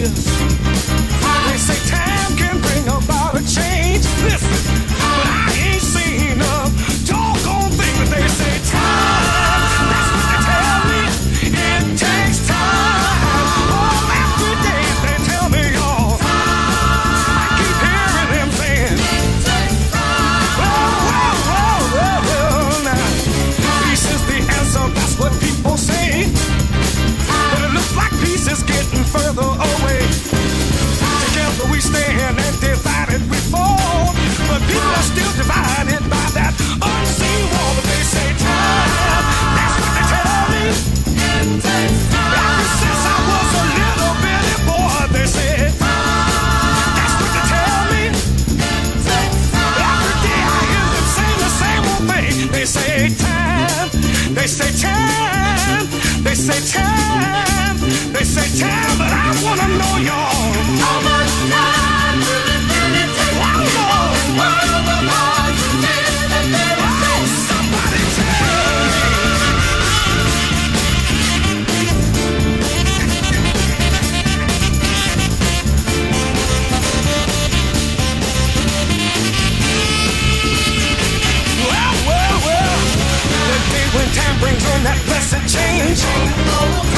regard brings on that blessed change.